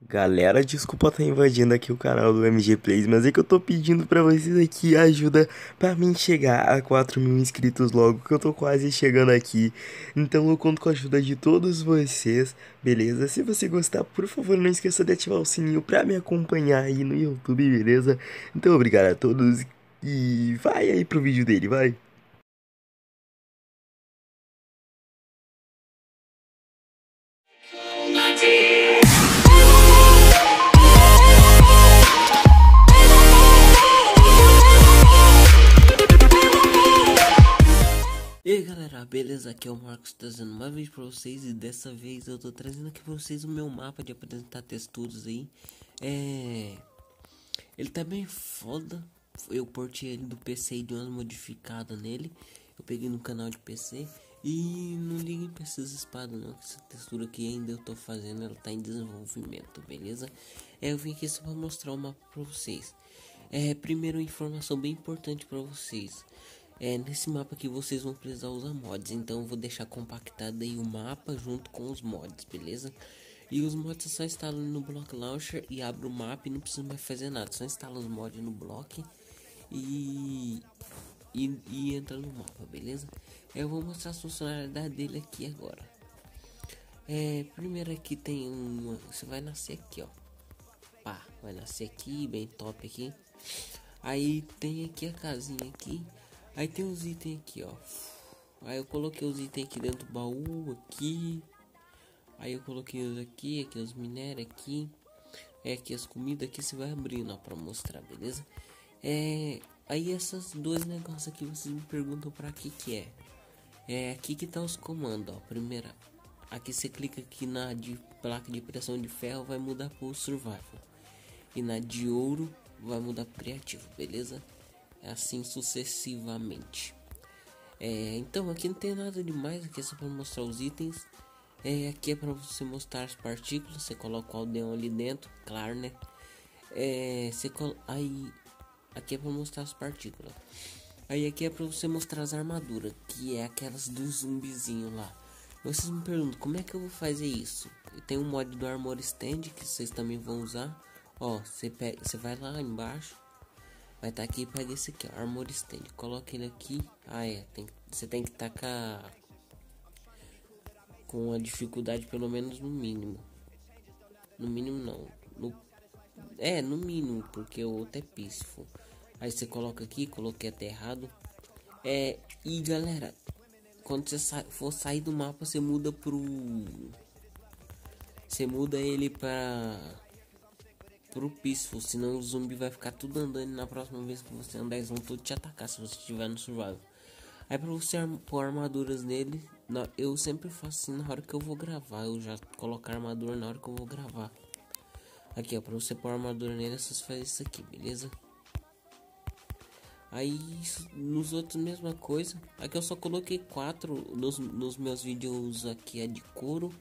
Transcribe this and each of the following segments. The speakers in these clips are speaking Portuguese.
Galera, desculpa estar invadindo aqui o canal do MG Plays, mas é que eu tô pedindo pra vocês aqui ajuda pra mim chegar a 4 mil inscritos logo, que eu tô quase chegando aqui. Então eu conto com a ajuda de todos vocês, beleza? Se você gostar, por favor, não esqueça de ativar o sininho pra me acompanhar aí no YouTube, beleza? Então obrigado a todos e vai aí pro vídeo dele, vai! E aí galera, beleza? Aqui é o Marcos trazendo mais vídeo pra vocês e dessa vez eu tô trazendo aqui pra vocês o meu mapa de apresentar texturas aí. É... Ele tá bem foda, eu portei ele do PC e dei uma modificada nele. Eu peguei no canal de PC e não liguem pra essas espadas não, que essa textura aqui ainda eu tô fazendo, ela tá em desenvolvimento, beleza? É, eu vim aqui só pra mostrar o mapa pra vocês. É, primeiro informação bem importante pra vocês é, nesse mapa aqui vocês vão precisar usar mods, então eu vou deixar compactado aí o mapa junto com os mods, beleza? E os mods só instalam no Block Launcher e abre o mapa e não precisa mais fazer nada, só instala os mods no block e, e, e entra no mapa, beleza? Eu vou mostrar a funcionalidade dele aqui agora. É, primeiro aqui tem uma, você vai nascer aqui, ó. Pá, vai nascer aqui, bem top aqui. Aí tem aqui a casinha aqui Aí tem os itens aqui, ó. Aí eu coloquei os itens aqui dentro do baú, aqui. Aí eu coloquei os aqui, aqui os minérios aqui. É aqui as comidas aqui você vai abrindo, ó, pra mostrar, beleza? É... Aí essas dois negócios aqui vocês me perguntam para que que é. É aqui que tá os comandos, ó. Primeira, aqui você clica aqui na de placa de pressão de ferro, vai mudar pro survival. E na de ouro vai mudar pro criativo, beleza? Assim sucessivamente. É, então aqui não tem nada demais, aqui é só para mostrar os itens. É, aqui é para você mostrar as partículas, você coloca o aldeão ali dentro, claro, né? É, você aí aqui é para mostrar as partículas. Aí aqui é para você mostrar as armaduras, que é aquelas do zumbizinho lá. Vocês me perguntam como é que eu vou fazer isso? Tem um mod do Armor Stand que vocês também vão usar. Ó, você pega, você vai lá embaixo, Vai estar tá aqui, pega esse aqui, ó, Armor Stand. Coloca ele aqui. Ah, é. Tem, você tem que tacar com a dificuldade pelo menos no mínimo. No mínimo não. No, é, no mínimo, porque o outro é píssimo. Aí você coloca aqui, coloquei até errado. É, e galera, quando você sa for sair do mapa, você muda pro. Você muda ele para pro peaceful, senão o zumbi vai ficar tudo andando na próxima vez que você andar eles vão tudo te atacar se você estiver no survival. Aí pra você pôr armaduras nele, eu sempre faço assim na hora que eu vou gravar, eu já colocar armadura na hora que eu vou gravar. Aqui ó, pra você pôr armadura nele, é só fazer isso aqui, beleza? Aí nos outros mesma coisa. Aqui eu só coloquei quatro nos, nos meus vídeos aqui a de couro,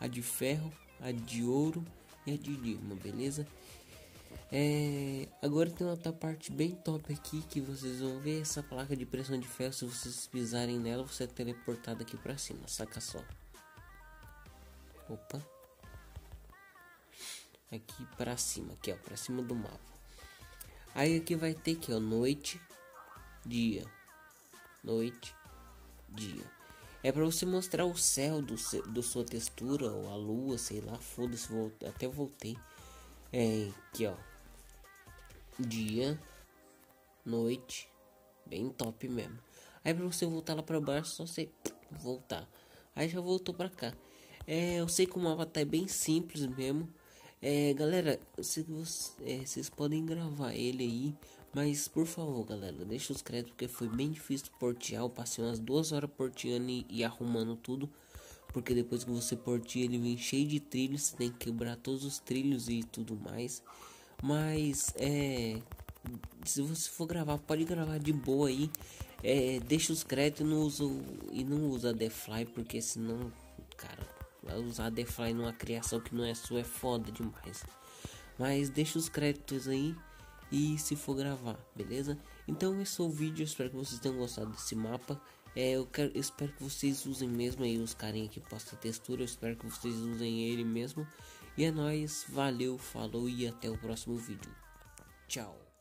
a de ferro, a de ouro e a de lima, beleza? É, agora tem outra parte bem top aqui que vocês vão ver essa placa de pressão de ferro. Se vocês pisarem nela, você é teleportado aqui para cima. Saca só. Opa. Aqui para cima, aqui ó, para cima do mapa. Aí aqui vai ter que ó, noite, dia, noite, dia. É para você mostrar o céu do, do sua textura ou a lua, sei lá, foda-se, até voltei. É, aqui ó, dia, noite, bem top mesmo. Aí pra você voltar lá pra baixo, só você voltar. Aí já voltou pra cá. É, eu sei que o mapa tá bem simples mesmo. É, galera, vocês, é, vocês podem gravar ele aí. Mas por favor, galera, deixa os créditos porque foi bem difícil portear. Eu passei umas duas horas porteando e, e arrumando tudo. Porque depois que você porteia, ele vem cheio de trilhos. Você tem que quebrar todos os trilhos e tudo mais. Mas é. Se você for gravar, pode gravar de boa aí. É, deixa os créditos não usa, e não usa The Fly, porque senão, cara, usar The Fly numa criação que não é sua é foda demais. Mas deixa os créditos aí e se for gravar, beleza? Então esse é o vídeo, espero que vocês tenham gostado desse mapa. É, eu, quero, espero que vocês usem mesmo aí os carinha que posta textura, eu espero que vocês usem ele mesmo. E é nóis, valeu, falou e até o próximo vídeo. Tchau.